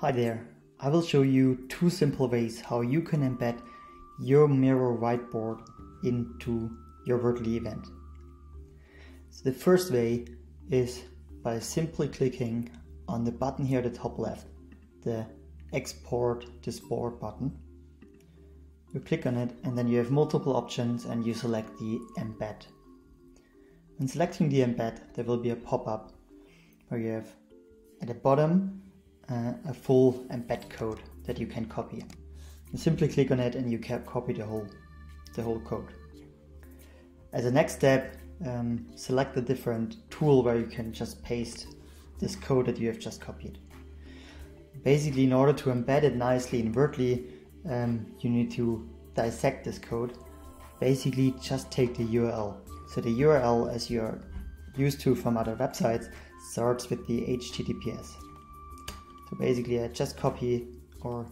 Hi there, I will show you two simple ways how you can embed your Miro whiteboard into your Veertly event. So the first way is by simply clicking on the button here at the top left, the export this board button. You click on it and then you have multiple options and you select the embed. When selecting the embed, there will be a pop-up where you have at the bottom uh, a full embed code that you can copy. You simply click on it and you can copy the whole, the whole code. As a next step, um, select a different tool where you can just paste this code that you have just copied. Basically, in order to embed it nicely in Veertly, um, you need to dissect this code. Basically, just take the URL. So the URL, as you're used to from other websites, starts with the HTTPS. So basically I just copy or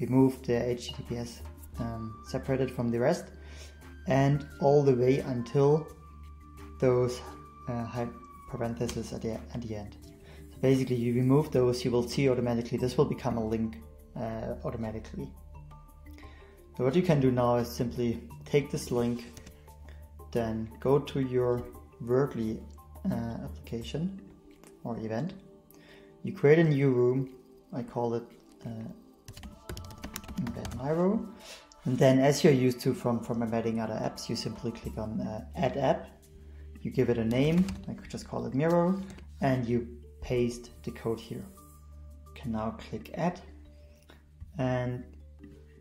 remove the HTTPS um, separated from the rest and all the way until those uh, parentheses at the, at the end. So basically you remove those, you will see automatically, this will become a link uh, automatically. So what you can do now is simply take this link, then go to your Veertly uh, application or event you create a new room. I call it uh, embed Miro. And then as you're used to from, from embedding other apps, you simply click on uh, add app. You give it a name, I could just call it Miro, and you paste the code here. You can now click add and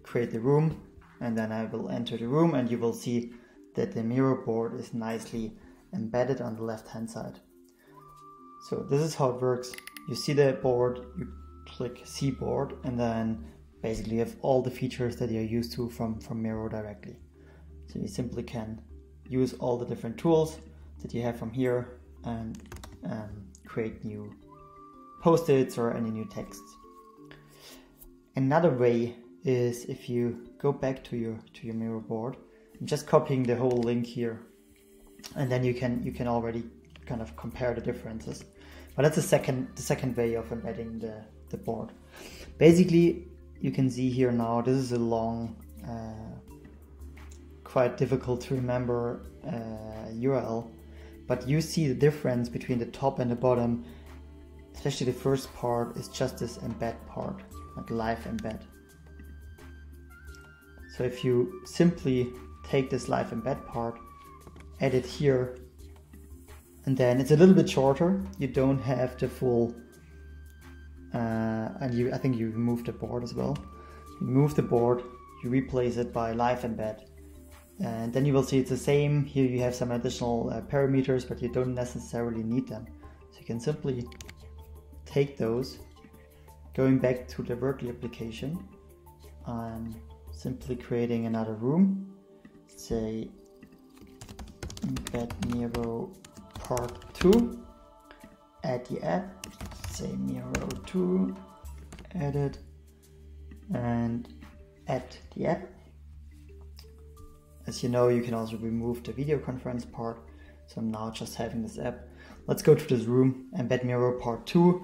create the room. And then I will enter the room and you will see that the Miro board is nicely embedded on the left hand side. So this is how it works you see the board, you click see board, and then basically you have all the features that you're used to from, from Miro directly. So you simply can use all the different tools that you have from here and um, create new post-its or any new texts. Another way is if you go back to your to your Miro board and just copying the whole link here and then you can you can already kind of compare the differences but that's the second the second way of embedding the, the board. Basically, you can see here now, this is a long, uh, quite difficult to remember uh, URL, but you see the difference between the top and the bottom, especially the first part is just this embed part, like live embed. So if you simply take this live embed part, add it here and then it's a little bit shorter. You don't have the full, uh, and you I think you remove the board as well. You move the board, you replace it by live embed, and then you will see it's the same. Here you have some additional uh, parameters, but you don't necessarily need them. So you can simply take those, going back to the Veertly application, and simply creating another room. Say embed Miro part 2 add the app say Miro 2 edit and add the app. As you know you can also remove the video conference part so I'm now just having this app. Let's go to this room embed Miro part 2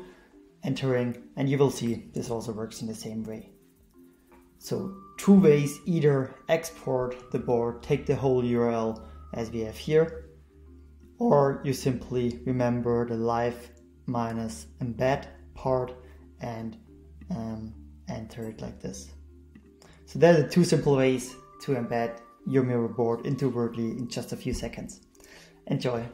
entering and you will see this also works in the same way. So two ways either export the board take the whole URL as we have here or you simply remember the live minus embed part and um, enter it like this. So there are the two simple ways to embed your Miro board into Veertly in just a few seconds. Enjoy!